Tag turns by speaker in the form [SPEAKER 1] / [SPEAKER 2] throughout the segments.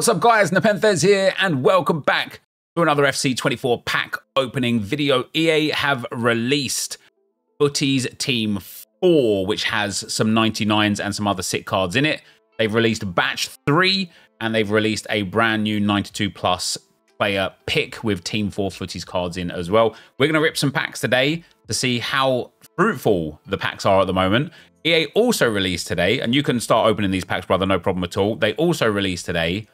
[SPEAKER 1] What's up guys, Nepenthez here and welcome back to another FC24 pack opening video. EA have released FUTTIES Team 4 which has some 99s and some other sick cards in it. They've released Batch 3 and they've released a brand new 92 plus player pick with Team 4 FUTTIES cards in as well. We're going to rip some packs today to see how fruitful the packs are at the moment. EA also released today, and you can start opening these packs, brother, no problem at all. They also released today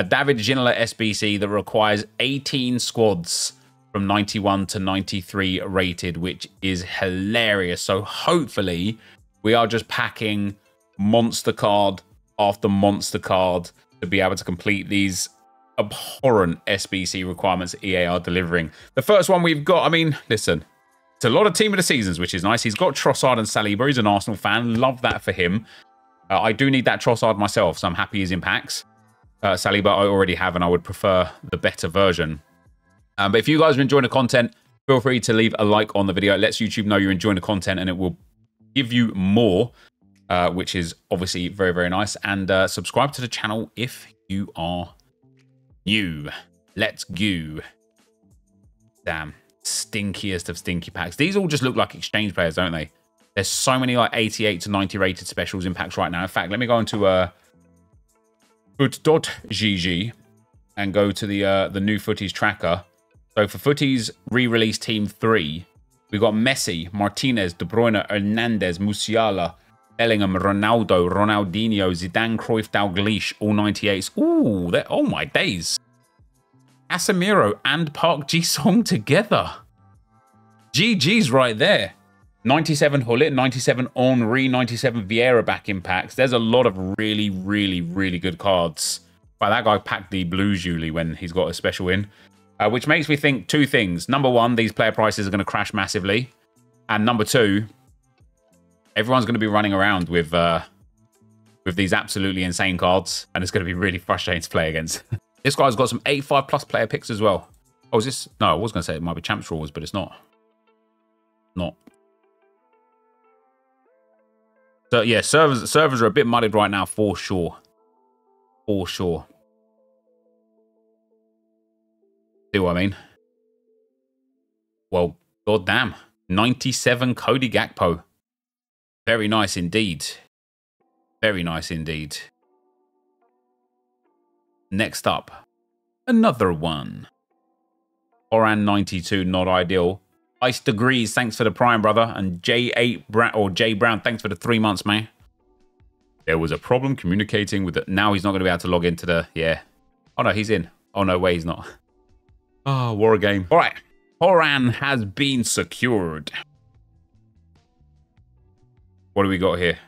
[SPEAKER 1] a David Ginola SBC that requires 18 squads from 91 to 93 rated, which is hilarious. So hopefully we are just packing monster card after monster card to be able to complete these abhorrent SBC requirements EA are delivering. The first one we've got, I mean, listen, it's a lot of team of the seasons, which is nice. He's got Trossard and Saliba. He's an Arsenal fan. Love that for him. Uh, I do need that Trossard myself, so I'm happy he's in packs. Uh, Saliba I already have, and I would prefer the better version. Um, but if you guys are enjoying the content, feel free to leave a like on the video. It lets YouTube know you're enjoying the content, and it will give you more, uh, which is obviously very, very nice. And uh, subscribe to the channel if you are new. Let's go. Damn stinkiest of stinky packs. These all just look like exchange players, don't they? There's so many like 88 to 90 rated specials in packs right now. In fact, let me go into uh, fut.gg and go to the uh, the new FUTTIES tracker. So for FUTTIES re-release Team 3, we've got Messi, Martinez, De Bruyne, Hernandez, Musiala, Bellingham, Ronaldo, Ronaldinho, Zidane, Cruyff, Dalglish, all 98s. Ooh, that oh my days. Casemiro and Park Ji-sung together. GG's right there. 97 Gullit, 97 Henry, 97 Vieira back in packs. There's a lot of really, really, really good cards. Wow, that guy packed the blues usually when he's got a special in. Uh, which makes me think two things. Number one, these player prices are going to crash massively. And number two, everyone's going to be running around with uh, with these absolutely insane cards. And it's going to be really frustrating to play against. This guy's got some 85 plus player picks as well. Oh, is this? No, I was going to say it might be Champs Rewards, but it's not. Not. So, yeah, servers, servers are a bit muddied right now for sure. For sure. See what I mean? Well, goddamn. 97 Cody Gakpo. Very nice indeed. Very nice indeed. Next up, another one. Oran92, not ideal. Ice Degrees, thanks for the prime, brother. And J8 Brown, or J Brown, thanks for the three months, man. There was a problem communicating with it. Now he's not going to be able to log into the, yeah. Oh no, he's in. Oh no, way he's not. Oh, war game. All right. Horan has been secured. What do we got here?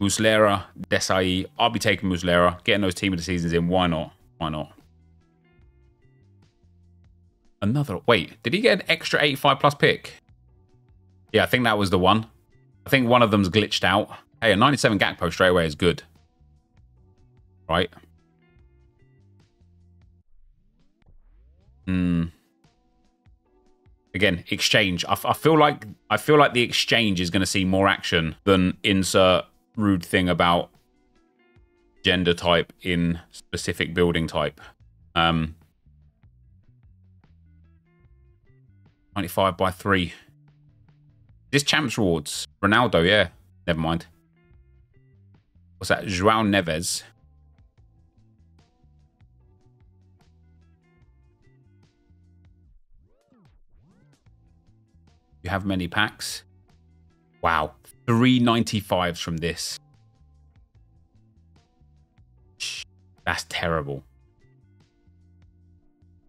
[SPEAKER 1] Muslera, Desai. I'll be taking Muslera. Getting those team of the seasons in. Why not? Why not? Another. Wait, did he get an extra 85 plus pick? Yeah, I think that was the one. I think one of them's glitched out. Hey, a 97 Gakpo straight away is good. Right. Hmm. Again, exchange. I, I feel like I feel like the exchange is going to see more action than insert rude thing about gender type in specific building type. Um, 95 by 3. This Champs Rewards. Ronaldo, yeah. Never mind. What's that? Joao Neves. You have many packs. Wow. 395s from this. That's terrible.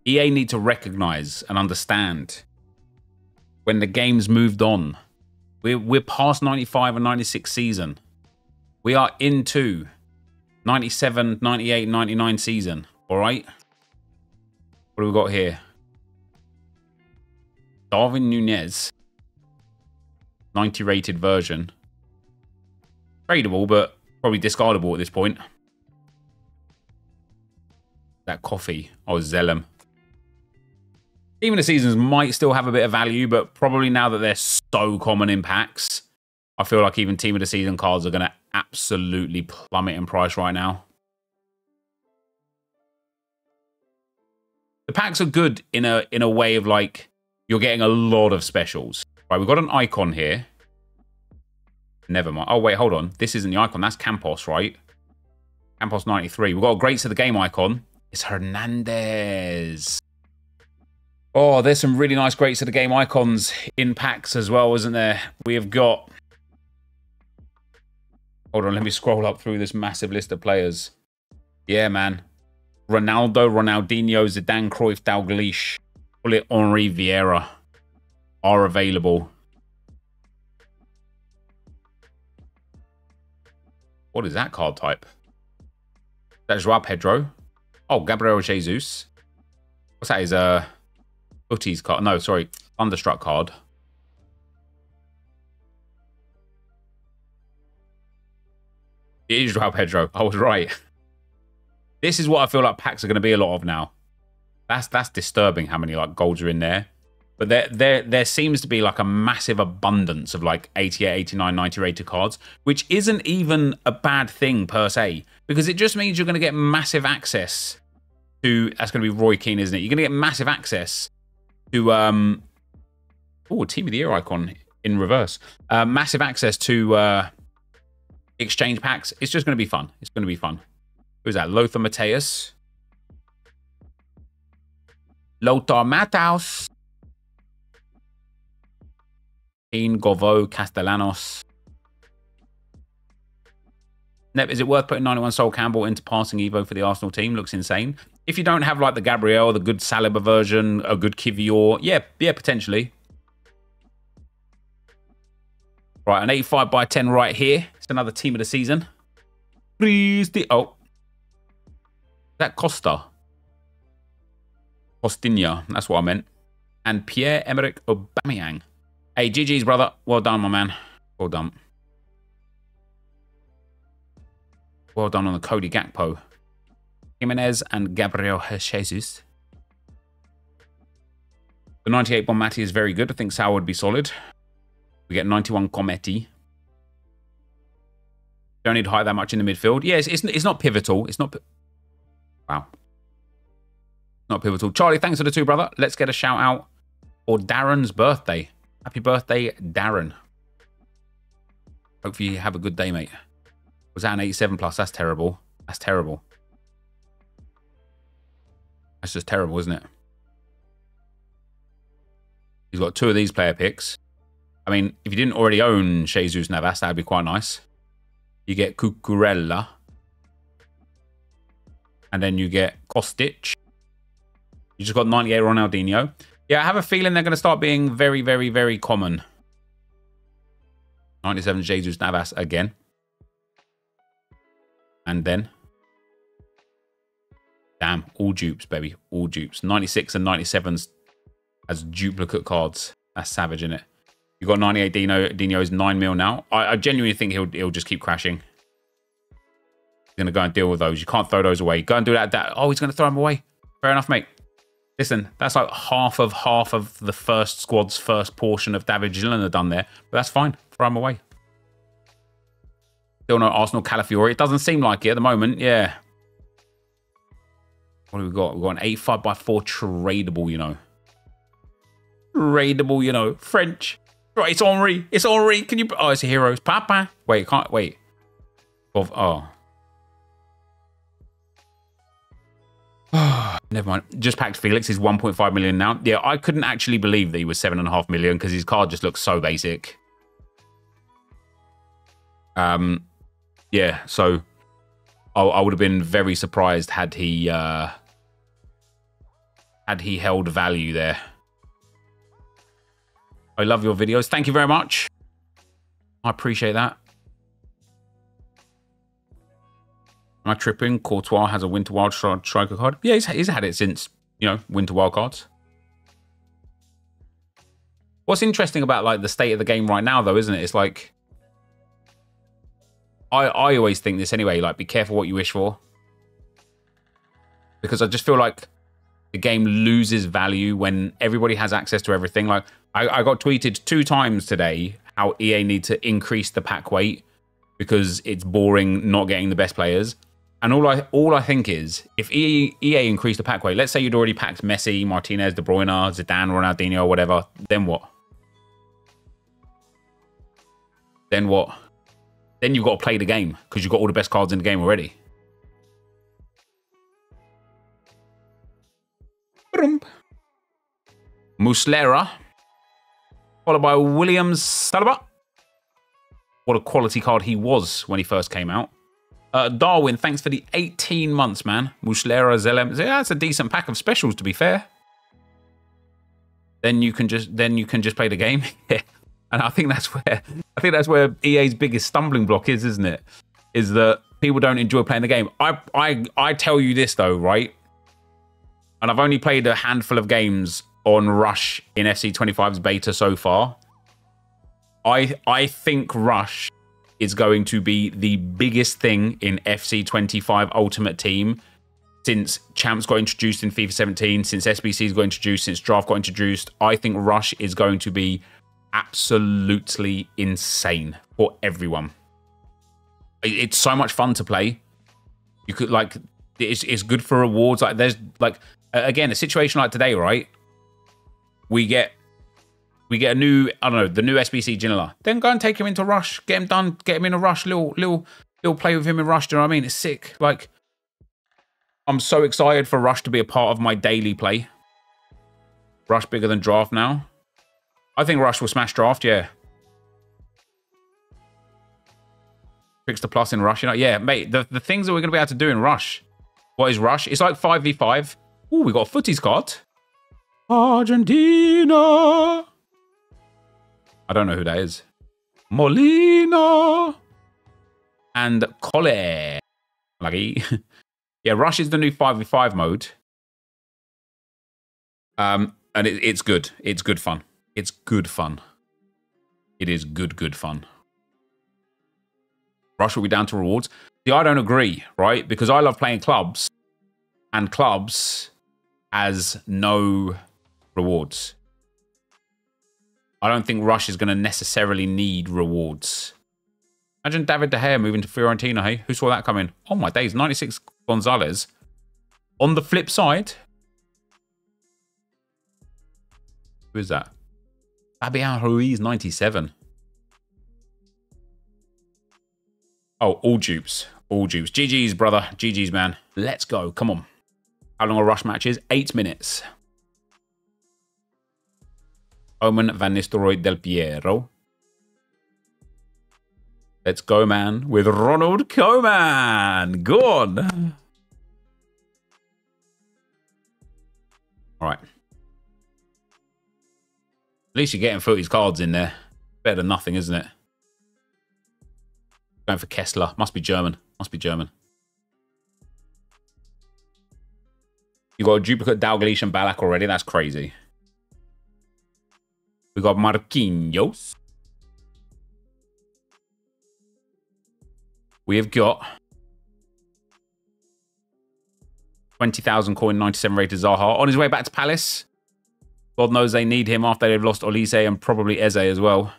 [SPEAKER 1] EA need to recognize and understand when the game's moved on. We're, we're past 95 and 96 season. We are into 97, 98, 99 season. All right? What do we got here? Darwin Nunez. 90 rated version. Tradable, but probably discardable at this point. That coffee. Oh, Zellem. Even the seasons might still have a bit of value, but probably now that they're so common in packs, I feel like even Team of the Season cards are going to absolutely plummet in price right now. The packs are good in a in a way of like you're getting a lot of specials. Right, we've got an icon here. Never mind. Oh, wait, hold on. This isn't the icon. That's Campos, right? Campos 93. We've got a Greats of the Game icon. It's Hernandez. Oh, there's some really nice Greats of the Game icons in packs as well, isn't there? We have got... Hold on, let me scroll up through this massive list of players. Yeah, man. Ronaldo, Ronaldinho, Zidane, Cruyff, Dalglish, Gullit, Henry, Vieira are available. What is that card type? That's Joao Pedro. Oh, Gabriel Jesus. What's that? Is a uh, Uti's card. No, sorry. Thunderstruck card. It is Joao Pedro. I was right. This is what I feel like packs are going to be a lot of now. That's that's disturbing how many like golds are in there. But there, there, there seems to be like a massive abundance of like 88, 89, 90 rated cards, which isn't even a bad thing per se, because it just means you're going to get massive access to. That's going to be Roy Keane, isn't it? You're going to get massive access to. um Oh, Team of the Year icon in reverse. Uh, massive access to uh exchange packs. It's just going to be fun. It's going to be fun. Who's that? Lothar Matthäus. Lothar Matthaus. Keane, Govo, Castellanos. Nep, is it worth putting 91 Sol Campbell into passing Evo for the Arsenal team? Looks insane. If you don't have like the Gabriel, the good Saliba version, a good Kivior, yeah, yeah, potentially. Right, an 85 by 10 right here. It's another team of the season. Please, the oh, that Costa. Costinha, that's what I meant. And Pierre-Emerick Aubameyang. Hey, GG's, brother. Well done, my man. Well done. Well done on the Cody Gakpo. Jimenez and Gabriel Jesus. The 98 Bonmati is very good. I think Sal would be solid. We get 91 Cometti. Don't need hide that much in the midfield. Yes, it's, it's not pivotal. It's not... Wow. Not pivotal. Charlie, thanks for the two, brother. Let's get a shout out for Darren's birthday. Happy birthday, Darren. Hopefully you have a good day, mate. Was that an 87 plus? That's terrible. That's terrible. That's just terrible, isn't it? He's got two of these player picks. I mean, if you didn't already own Jesus Navas, that would be quite nice. You get Cucurella. And then you get Kostic. You just got 98 Ronaldinho. Yeah, I have a feeling they're going to start being very, very, very common. 97 Jesus Navas again. And then. Damn, all dupes, baby. All dupes. 96 and 97s as duplicate cards. That's savage, isn't it? You've got 98 Dino. Dino's 9 mil now. I, I genuinely think he'll he'll just keep crashing. He's going to go and deal with those. You can't throw those away. Go and do that. that. Oh, he's going to throw them away. Fair enough, mate. Listen, that's like half of half of the first squad's first portion of David Ginola done there. But that's fine. Throw him away. Still no Arsenal Calafiori. It doesn't seem like it at the moment. Yeah. What do we got? We've got an 85 by 4 tradable, you know. Tradable, you know. French. Right, it's Henry. It's Henry. Can you... Oh, it's a heroes. Papa. Wait, can't... Wait. Of... Oh. Never mind. Just packed Felix. He's 1.5 million now. Yeah, I couldn't actually believe that he was 7.5 million because his card just looks so basic. Um, yeah, so I, I would have been very surprised had he uh, had he held value there. I love your videos. Thank you very much. I appreciate that. Am I tripping? Courtois has a Winter Wild striker card. Yeah, he's, he's had it since, you know, Winter Wild cards. What's interesting about like the state of the game right now, though, isn't it? It's like I I always think this anyway. Like, be careful what you wish for, because I just feel like the game loses value when everybody has access to everything. Like, I, I got tweeted two times today how EA need to increase the pack weight because it's boring not getting the best players. And all I all I think is if EA, EA increased the pack weight, let's say you'd already packed Messi, Martinez, De Bruyne, Zidane, Ronaldinho, whatever, then what? Then what? Then you've got to play the game because you've got all the best cards in the game already. Muslera, followed by Williams Saliba. What a quality card he was when he first came out. Uh, Darwin, thanks for the 18 months, man. Muslera, Zelem. Yeah, that's a decent pack of specials, to be fair. Then you can just then you can just play the game. and I think that's where I think that's where EA's biggest stumbling block is, isn't it? Is that people don't enjoy playing the game. I I I tell you this though, right? And I've only played a handful of games on Rush in FC25's beta so far. I I think Rush is going to be the biggest thing in FC25 Ultimate Team since Champs got introduced in FIFA 17, since SBC's got introduced, since Draft got introduced. I think Rush is going to be absolutely insane for everyone. It's so much fun to play. You could like it's it's good for rewards. Like there's like again a situation like today, right? We get we get a new, I don't know, the new SBC Ginola. Then go and take him into Rush, get him done, get him in a Rush, little, little, little play with him in Rush. Do you know what I mean? It's sick. Like, I'm so excited for Rush to be a part of my daily play. Rush bigger than Draft now. I think Rush will smash Draft, yeah. Fix the plus in Rush, you know? Yeah, mate, the, the things that we're to be able to do in Rush. What is Rush? It's like 5v5. Oh, we got a FUTTIES card. Argentina. I don't know who that is. Molina and Cole. Lucky. yeah, Rush is the new 5v5 mode. Um, and it, it's good. It's good fun. It's good fun. It is good, good fun. Rush will be down to rewards. See, I don't agree, right? Because I love playing clubs, and clubs has no rewards. I don't think Rush is going to necessarily need rewards. Imagine David De Gea moving to Fiorentina, hey? Who saw that coming? Oh my days, 96 Gonzalez. On the flip side, who is that? Fabian Ruiz, 97. Oh, all dupes. All dupes. GG's, brother. GG's, man. Let's go. Come on. How long a rush match is? Eight minutes. Omen Van Nistelrooy Del Piero. Let's go, man, with Ronald Koeman. Go on. All right. At least you're getting 30 cards in there. Better than nothing, isn't it? Going for Kessler. Must be German. Must be German. You got a duplicate Dalglish and Ballack already. That's crazy. We got Marquinhos. We have got 20,000 coin, 97 rated Zaha. On his way back to Palace. God knows they need him after they've lost Olise and probably Eze as well.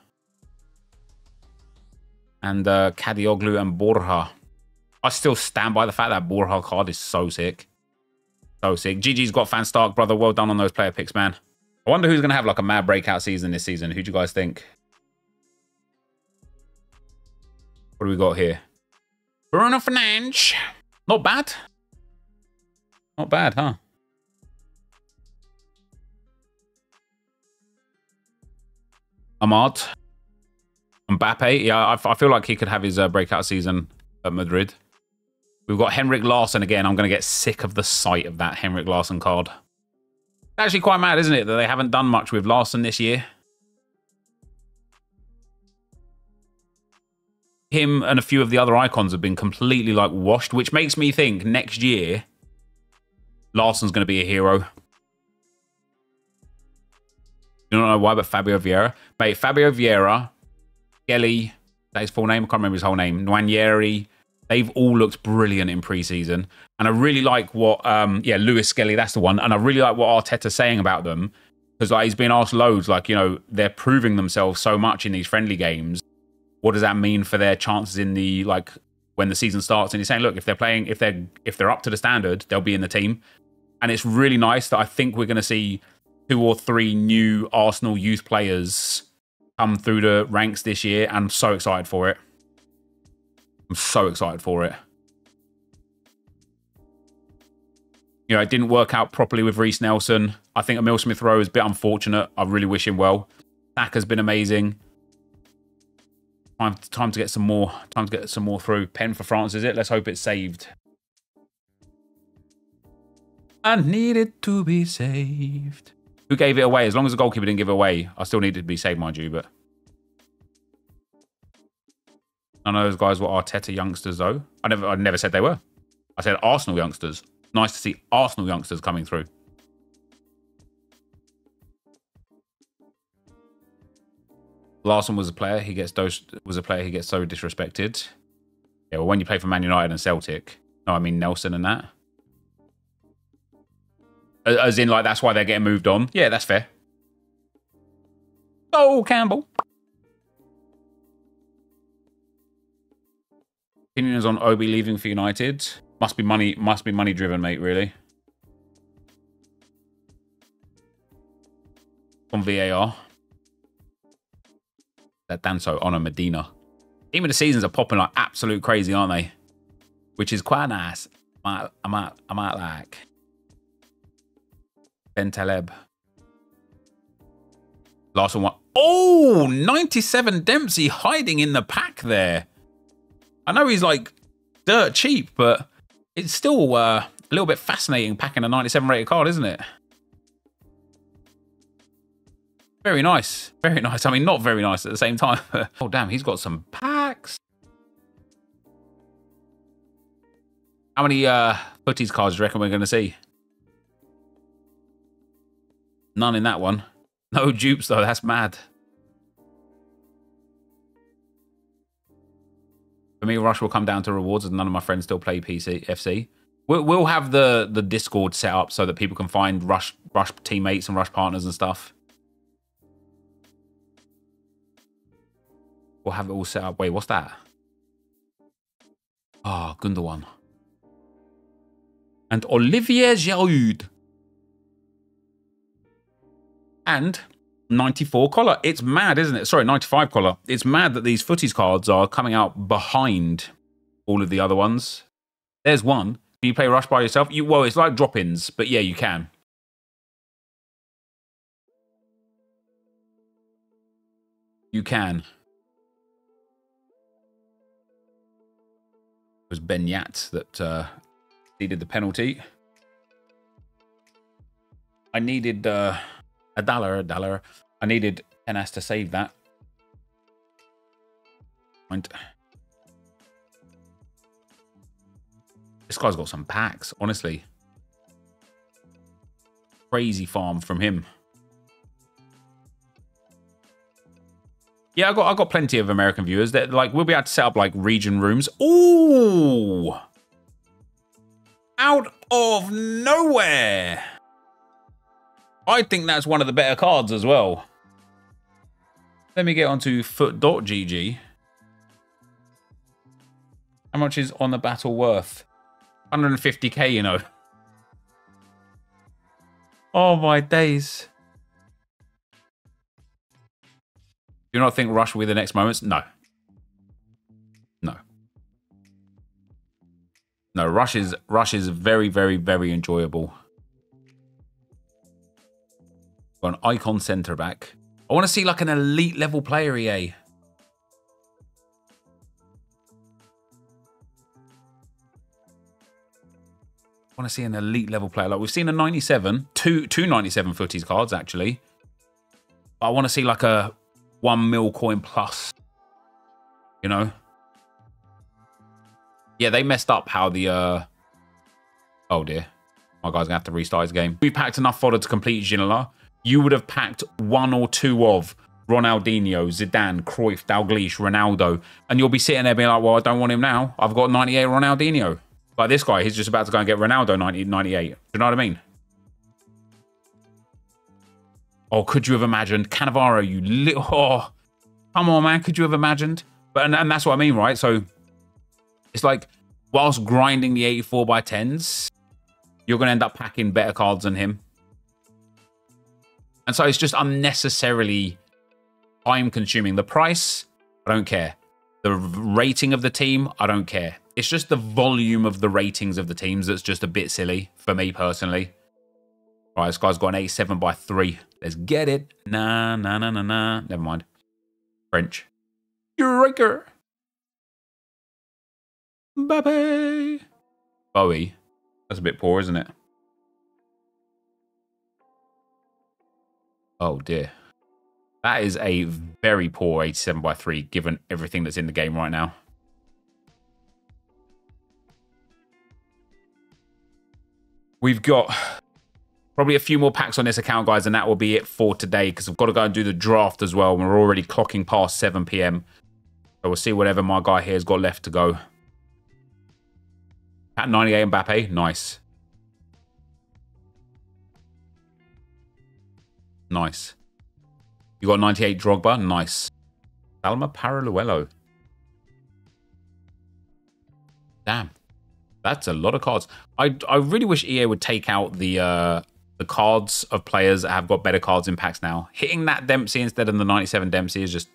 [SPEAKER 1] And uh, Kadioglu and Borja. I still stand by the fact that Borja card is so sick. So sick. GG's got Fan Stark, brother. Well done on those player picks, man. I wonder who's going to have like a mad breakout season this season. Who do you guys think? What do we got here? Bruno Fernandes. Not bad. Not bad, huh? Amad. Mbappe. Yeah, I, I, feel like he could have his uh, breakout season at Madrid. We've got Henrik Larsson again. I'm going to get sick of the sight of that Henrik Larsson card It's actually quite mad, isn't it, that they haven't done much with Larsson this year? Him and a few of the other icons have been completely like washed, which makes me think next year Larsson's going to be a hero. You don't know why, but Fabio Vieira. Mate, Fabio Vieira, Kelly, that's his full name, I can't remember his whole name, Nwaneri, They've all looked brilliant in preseason. And I really like what, um, yeah, Lewis Skelly, that's the one. And I really like what Arteta's saying about them. Because like, he's been asked loads, like, you know, they're proving themselves so much in these friendly games. What does that mean for their chances in the, like, when the season starts, and he's saying, look, if they're playing, if they're if they're up to the standard, they'll be in the team. And it's really nice that I think we're going to see two or three new Arsenal youth players come through the ranks this year. I'm so excited for it. I'm so excited for it. You know, it didn't work out properly with Reiss Nelson. I think Emile Smith Rowe is a bit unfortunate. I really wish him well. Saka's been amazing. Time, time to get some more. Time to get some more through. Pen for France, is it? Let's hope it's saved. I needed to be saved. Who gave it away? As long as the goalkeeper didn't give it away, I still needed to be saved, mind you, but... None of those guys were Arteta youngsters, though. I never, I never said they were. I said Arsenal youngsters. Nice to see Arsenal youngsters coming through. Larsson was a player. He gets dosed, was a player. He gets so disrespected. Yeah, well, when you play for Man United and Celtic, no, I mean Nelson and that. As in, like that's why they're getting moved on. Yeah, that's fair. Oh, Campbell. Opinions on Obi leaving for United. Must be money. Must be money driven, mate. Really. On VAR that Danso on a Medina. Even the seasons are popping like absolute crazy, aren't they? Which is quite nice. I might, I might, I might like. Ben Taleb. Last one. Oh, 97 Dempsey hiding in the pack there. I know he's like dirt cheap, but it's still uh, a little bit fascinating packing a 97 rated card, isn't it? Very nice. Very nice. I mean, not very nice at the same time. oh, damn, he's got some packs. How many uh, Futties cards do you reckon we're going to see? None in that one. No dupes, though. That's mad. For me, Rush will come down to rewards, and none of my friends still play PC FC. We'll, we'll have the the Discord set up so that people can find Rush Rush teammates and Rush partners and stuff. We'll have it all set up. Wait, what's that? Ah, oh, Gundogan. And Olivier Giroud. And 94 collar. It's mad, isn't it? Sorry, 95 collar. It's mad that these FUTTIES cards are coming out behind all of the other ones. There's one. Can you play Rush by yourself? You Well, it's like drop-ins, but yeah, you can. You can. It was Ben Yat that uh, needed the penalty. I needed uh, a dollar, a dollar. I needed NS to save that. And this guy's got some packs, honestly. Crazy farm from him. Yeah, I got I got plenty of American viewers that like we'll be able to set up like region rooms. Ooh. Out of nowhere. I think that's one of the better cards as well. Let me get onto fut.gg. How much is on the battle worth? 150k, you know. Oh my days. Do you not think Rush will be the next moments? No. No. No, Rush is Rush is very, very, very enjoyable. Got an icon centre back. I want to see like an elite level player, EA. I want to see an elite level player. Like we've seen a 97, two two 97 Futties cards actually. I want to see like a one mil coin plus. You know? Yeah, they messed up how the uh Oh dear. My guy's gonna have to restart his game. We packed enough fodder to complete Ginola. You would have packed one or two of Ronaldinho, Zidane, Cruyff, Dalglish, Ronaldo, and you'll be sitting there being like, well, I don't want him now. I've got 98 Ronaldinho. Like this guy, he's just about to go and get Ronaldo 90, 98. Do you know what I mean? Oh, could you have imagined Cannavaro? You little. Oh, come on, man. Could you have imagined? But and, and that's what I mean, right? So It's like, whilst grinding the 84 by 10s, you're going to end up packing better cards than him. And so it's just unnecessarily time consuming. The price, I don't care. The rating of the team, I don't care. It's just the volume of the ratings of the teams that's just a bit silly for me personally. All right, this guy's got an 87 by 3. Let's get it. Nah, nah, nah, nah, nah. Never mind. French. Eureka! Mbappe! Bowie. That's a bit poor, isn't it? Oh, dear. That is a very poor 87 by 3, given everything that's in the game right now. We've got probably a few more packs on this account, guys, and that will be it for today because I've got to go and do the draft as well. We're already clocking past 7 p.m. So we'll see whatever my guy here has got left to go. At 98 Mbappe, nice. Nice. You got 98 Drogba, nice. Salma Paralluelo. Damn. That's a lot of cards. I, I really wish EA would take out the uh, the cards of players that have got better cards in packs now. Hitting that Dempsey instead of the 97 Dempsey is just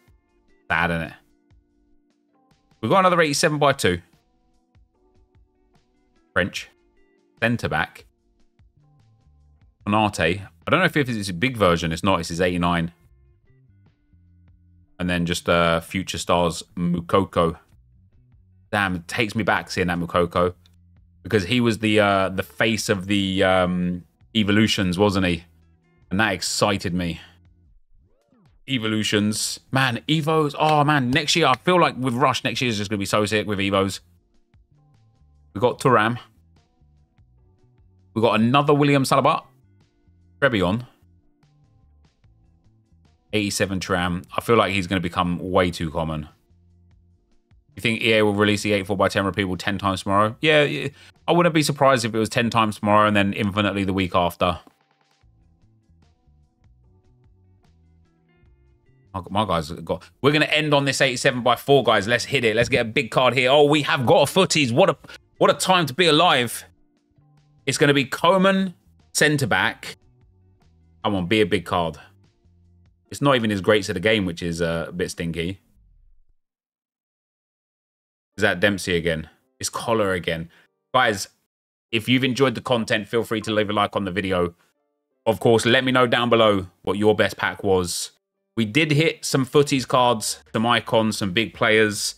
[SPEAKER 1] sad, isn't it? We've got another 87 by 2. French. Centre back. Konate. I don't know if it's a big version. It's not. It's his 89. And then just uh, Future Stars Moukoko. Damn, it takes me back seeing that Moukoko. Because he was the uh, the face of the um, Evolutions, wasn't he? And that excited me. Evolutions. Man, Evos. Oh, man. Next year, I feel like with Rush, next year is just going to be so sick with Evos. We've got Thuram. We've got another William Saliba. Trebion. 87 Tram. I feel like he's going to become way too common. You think EA will release the 84 by 10 repeatable 10 times tomorrow? Yeah, I wouldn't be surprised if it was 10 times tomorrow and then infinitely the week after. My guys got. We're gonna end on this 87 by 4, guys. Let's hit it. Let's get a big card here. Oh, we have got a FUTTIES. What a what a time to be alive. It's gonna be Koeman, centre back. Come on, be a big card. It's not even his greats of the game, which is uh, a bit stinky. Is that Dempsey again? It's Collar again. Guys, if you've enjoyed the content, feel free to leave a like on the video. Of course, let me know down below what your best pack was. We did hit some FUTTIES cards, some icons, some big players.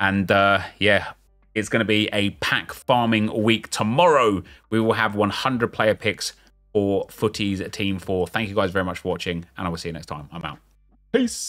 [SPEAKER 1] And uh, yeah, it's going to be a pack farming week. Tomorrow, we will have 100 player picks for FUTTIES Team 4. Thank you guys very much for watching, and I will see you next time. I'm out. Peace.